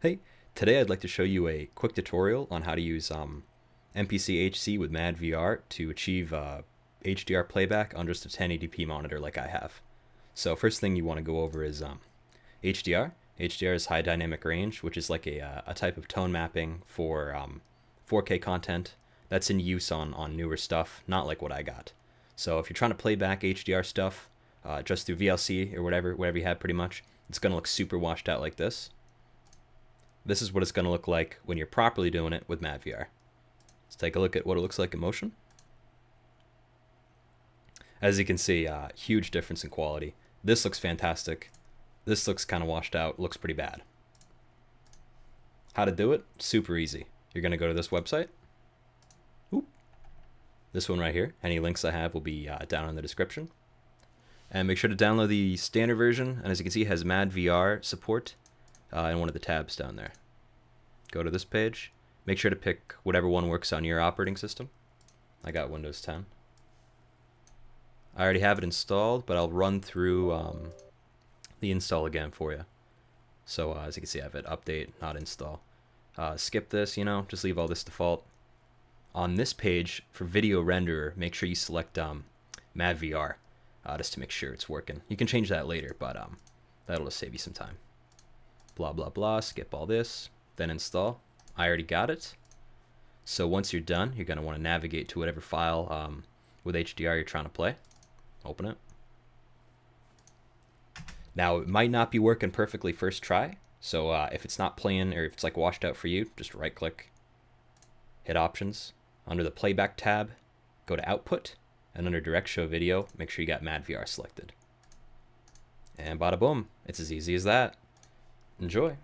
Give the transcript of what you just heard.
Hey, today I'd like to show you a quick tutorial on how to use um, MPC HC with MadVR to achieve uh, HDR playback on just a 1080p monitor like I have. So first thing you want to go over is um, HDR. HDR is high dynamic range, which is like a, uh, a type of tone mapping for um, 4K content that's in use on, on newer stuff, not like what I got. So if you're trying to play back HDR stuff uh, just through VLC or whatever, whatever you have pretty much, it's going to look super washed out like this. This is what it's going to look like when you're properly doing it with MadVR. Let's take a look at what it looks like in motion. As you can see, uh, huge difference in quality. This looks fantastic. This looks kind of washed out, looks pretty bad. How to do it? Super easy. You're going to go to this website. Oop. This one right here. Any links I have will be uh, down in the description. And make sure to download the standard version. And as you can see, it has MadVR support uh, in one of the tabs down there. Go to this page. Make sure to pick whatever one works on your operating system. I got Windows 10. I already have it installed, but I'll run through um, the install again for you. So uh, as you can see, I have it update, not install. Uh, skip this, you know, just leave all this default. On this page, for video renderer, make sure you select um, MadVR, uh, just to make sure it's working. You can change that later, but um, that'll just save you some time blah, blah, blah, skip all this, then install. I already got it. So once you're done, you're going to want to navigate to whatever file um, with HDR you're trying to play. Open it. Now, it might not be working perfectly first try. So uh, if it's not playing or if it's like washed out for you, just right click, hit options. Under the playback tab, go to output, and under direct show video, make sure you got MadVR selected. And bada boom, it's as easy as that. Enjoy.